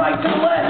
right to left.